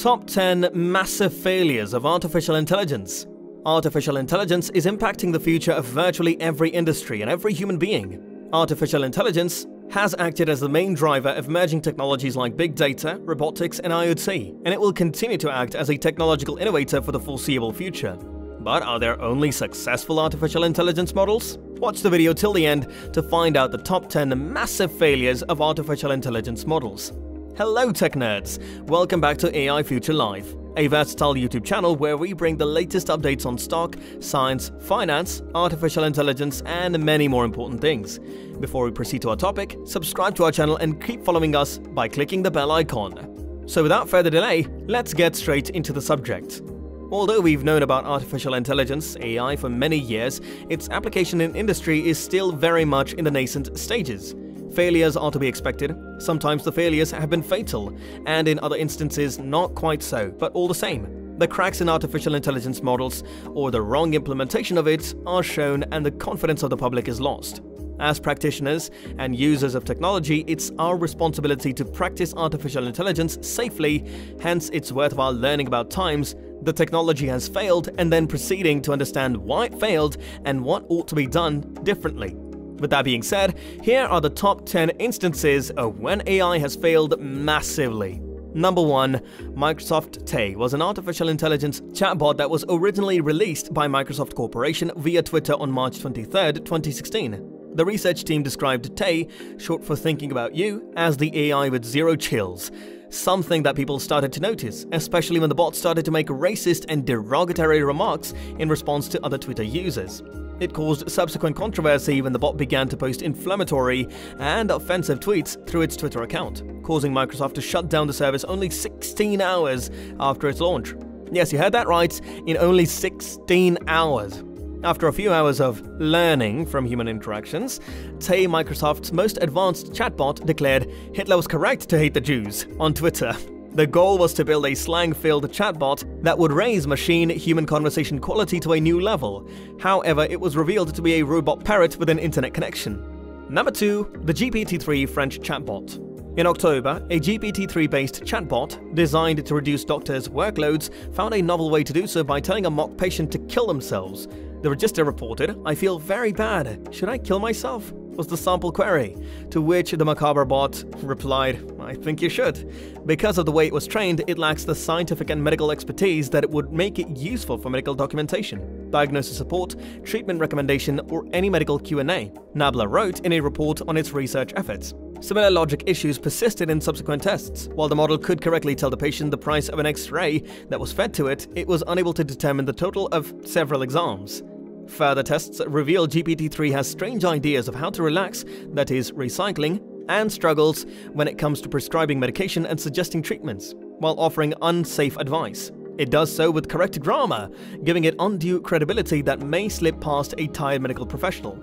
Top 10 Massive Failures of Artificial Intelligence Artificial intelligence is impacting the future of virtually every industry and every human being. Artificial intelligence has acted as the main driver of emerging technologies like big data, robotics, and IoT, and it will continue to act as a technological innovator for the foreseeable future. But are there only successful artificial intelligence models? Watch the video till the end to find out the top 10 massive failures of artificial intelligence models. Hello tech nerds! Welcome back to AI Future Life, a versatile YouTube channel where we bring the latest updates on stock, science, finance, artificial intelligence, and many more important things. Before we proceed to our topic, subscribe to our channel and keep following us by clicking the bell icon. So without further delay, let's get straight into the subject. Although we've known about artificial intelligence, AI, for many years, its application in industry is still very much in the nascent stages. Failures are to be expected. Sometimes the failures have been fatal, and in other instances, not quite so, but all the same. The cracks in artificial intelligence models, or the wrong implementation of it, are shown and the confidence of the public is lost. As practitioners and users of technology, it's our responsibility to practice artificial intelligence safely, hence it's worthwhile learning about times the technology has failed and then proceeding to understand why it failed and what ought to be done differently. With that being said, here are the top 10 instances of when AI has failed massively. Number 1. Microsoft Tay was an artificial intelligence chatbot that was originally released by Microsoft Corporation via Twitter on March 23, 2016. The research team described Tay, short for thinking about you, as the AI with zero chills. Something that people started to notice, especially when the bot started to make racist and derogatory remarks in response to other Twitter users. It caused subsequent controversy when the bot began to post inflammatory and offensive tweets through its Twitter account, causing Microsoft to shut down the service only 16 hours after its launch. Yes, you heard that right, in only 16 hours. After a few hours of learning from human interactions, Tay, Microsoft's most advanced chatbot, declared Hitler was correct to hate the Jews on Twitter. The goal was to build a slang-filled chatbot that would raise machine-human conversation quality to a new level. However, it was revealed to be a robot parrot with an internet connection. Number 2. The GPT-3 French chatbot. In October, a GPT-3-based chatbot, designed to reduce doctors' workloads, found a novel way to do so by telling a mock patient to kill themselves. The register reported, I feel very bad. Should I kill myself? Was the sample query, to which the macabre bot replied, I think you should. Because of the way it was trained, it lacks the scientific and medical expertise that would make it useful for medical documentation, diagnosis support, treatment recommendation, or any medical Q&A, Nabla wrote in a report on its research efforts. Similar logic issues persisted in subsequent tests. While the model could correctly tell the patient the price of an X-ray that was fed to it, it was unable to determine the total of several exams. Further tests reveal GPT-3 has strange ideas of how to relax, that is, recycling, and struggles when it comes to prescribing medication and suggesting treatments, while offering unsafe advice. It does so with correct grammar, giving it undue credibility that may slip past a tired medical professional.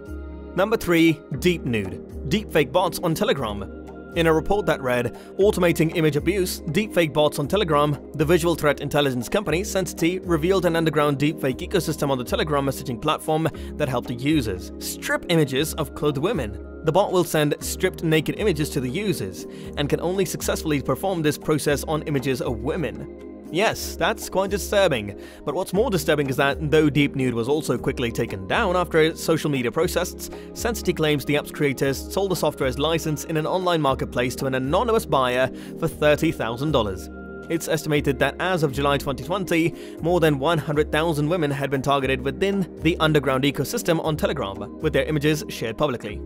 Number 3. Deep Nude Deepfake bots on Telegram in a report that read, Automating Image Abuse, Deepfake Bots on Telegram, the visual threat intelligence company Sensity revealed an underground deepfake ecosystem on the Telegram messaging platform that helped users strip images of clothed women. The bot will send stripped naked images to the users, and can only successfully perform this process on images of women. Yes, that's quite disturbing. But what's more disturbing is that, though Deep Nude was also quickly taken down after social media protests, Sensity claims the app's creators sold the software's license in an online marketplace to an anonymous buyer for $30,000. It's estimated that as of July 2020, more than 100,000 women had been targeted within the underground ecosystem on Telegram, with their images shared publicly.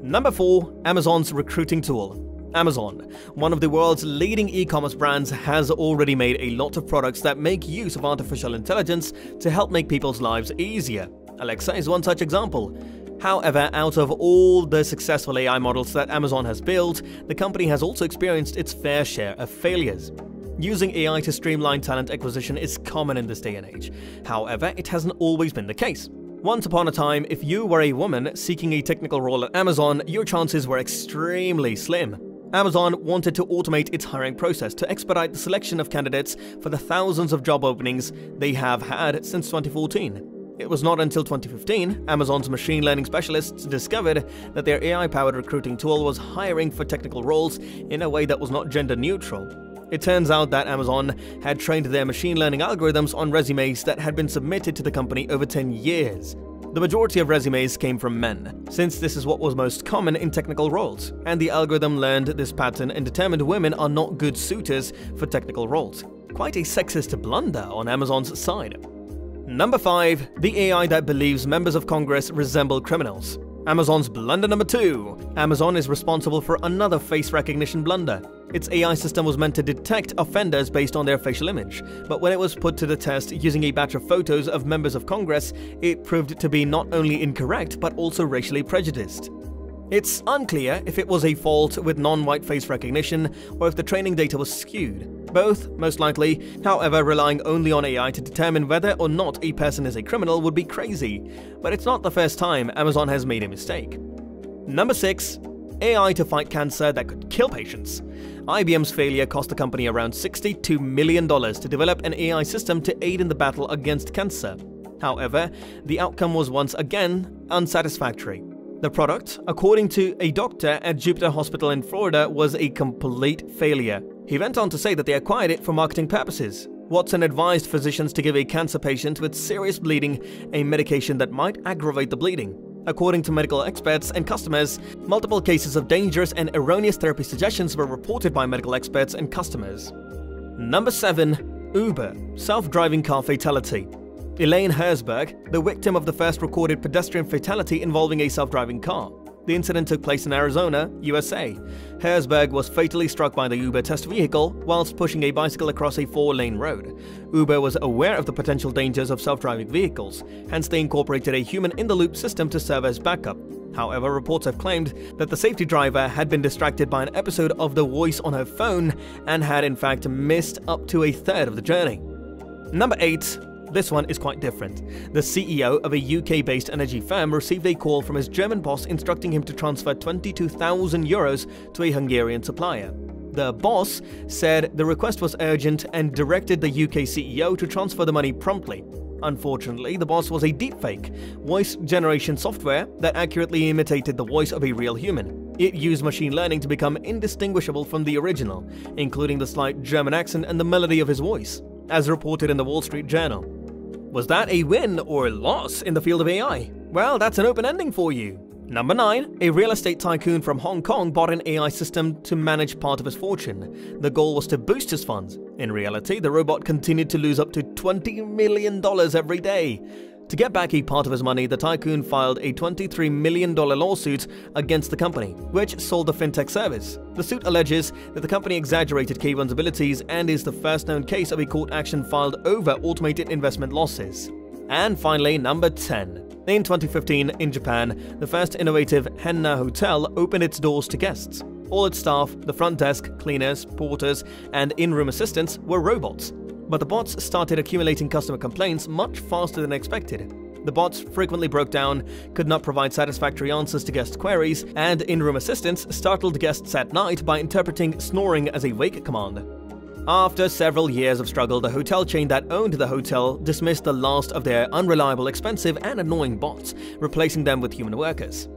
Number 4. Amazon's recruiting tool. Amazon, one of the world's leading e-commerce brands, has already made a lot of products that make use of artificial intelligence to help make people's lives easier. Alexa is one such example. However, out of all the successful AI models that Amazon has built, the company has also experienced its fair share of failures. Using AI to streamline talent acquisition is common in this day and age. However, it hasn't always been the case. Once upon a time, if you were a woman seeking a technical role at Amazon, your chances were extremely slim. Amazon wanted to automate its hiring process to expedite the selection of candidates for the thousands of job openings they have had since 2014. It was not until 2015 Amazon's machine learning specialists discovered that their AI powered recruiting tool was hiring for technical roles in a way that was not gender neutral. It turns out that Amazon had trained their machine learning algorithms on resumes that had been submitted to the company over 10 years. The majority of resumes came from men, since this is what was most common in technical roles, and the algorithm learned this pattern and determined women are not good suitors for technical roles. Quite a sexist blunder on Amazon's side. Number 5. The AI that believes members of Congress resemble criminals. Amazon's blunder number 2. Amazon is responsible for another face recognition blunder. Its AI system was meant to detect offenders based on their facial image, but when it was put to the test using a batch of photos of members of Congress, it proved to be not only incorrect but also racially prejudiced. It's unclear if it was a fault with non-white face recognition or if the training data was skewed. Both, most likely, however, relying only on AI to determine whether or not a person is a criminal would be crazy. But it's not the first time Amazon has made a mistake. Number 6. AI to fight cancer that could kill patients. IBM's failure cost the company around $62 million to develop an AI system to aid in the battle against cancer. However, the outcome was once again unsatisfactory. The product, according to a doctor at Jupiter Hospital in Florida, was a complete failure. He went on to say that they acquired it for marketing purposes. Watson advised physicians to give a cancer patient with serious bleeding a medication that might aggravate the bleeding. According to medical experts and customers, multiple cases of dangerous and erroneous therapy suggestions were reported by medical experts and customers. Number 7. Uber Self-driving car fatality Elaine Herzberg, the victim of the first recorded pedestrian fatality involving a self-driving car. The incident took place in Arizona, USA. Herzberg was fatally struck by the Uber test vehicle whilst pushing a bicycle across a four-lane road. Uber was aware of the potential dangers of self-driving vehicles, hence they incorporated a human-in-the-loop system to serve as backup. However, reports have claimed that the safety driver had been distracted by an episode of The Voice on her phone and had in fact missed up to a third of the journey. Number 8. This one is quite different. The CEO of a UK-based energy firm received a call from his German boss instructing him to transfer 22,000 euros to a Hungarian supplier. The boss said the request was urgent and directed the UK CEO to transfer the money promptly. Unfortunately, the boss was a deepfake, voice generation software that accurately imitated the voice of a real human. It used machine learning to become indistinguishable from the original, including the slight German accent and the melody of his voice, as reported in the Wall Street Journal. Was that a win or a loss in the field of AI? Well, that's an open ending for you. Number 9. A real estate tycoon from Hong Kong bought an AI system to manage part of his fortune. The goal was to boost his funds. In reality, the robot continued to lose up to $20 million every day. To get back a part of his money, the tycoon filed a $23 million lawsuit against the company, which sold the fintech service. The suit alleges that the company exaggerated K1's abilities and is the first known case of a court action filed over automated investment losses. And finally, number 10. In 2015, in Japan, the first innovative Henn-na Hotel opened its doors to guests. All its staff, the front desk, cleaners, porters, and in-room assistants were robots. But the bots started accumulating customer complaints much faster than expected. The bots frequently broke down, could not provide satisfactory answers to guest queries, and in-room assistants startled guests at night by interpreting snoring as a wake command. After several years of struggle, the hotel chain that owned the hotel dismissed the last of their unreliable, expensive, and annoying bots, replacing them with human workers.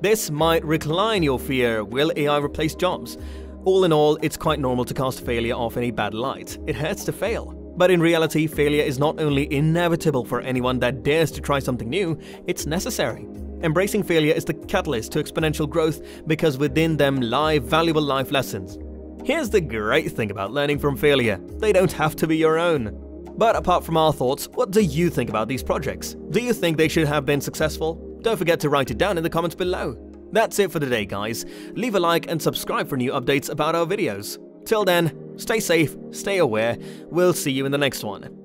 This might recline your fear will AI replace jobs? All in all, it's quite normal to cast failure off in a bad light. It hurts to fail. But in reality, failure is not only inevitable for anyone that dares to try something new, it's necessary. Embracing failure is the catalyst to exponential growth because within them lie valuable life lessons. Here's the great thing about learning from failure they don't have to be your own. But apart from our thoughts, what do you think about these projects? Do you think they should have been successful? Don't forget to write it down in the comments below. That's it for today, guys. Leave a like and subscribe for new updates about our videos. Till then, stay safe, stay aware, we'll see you in the next one.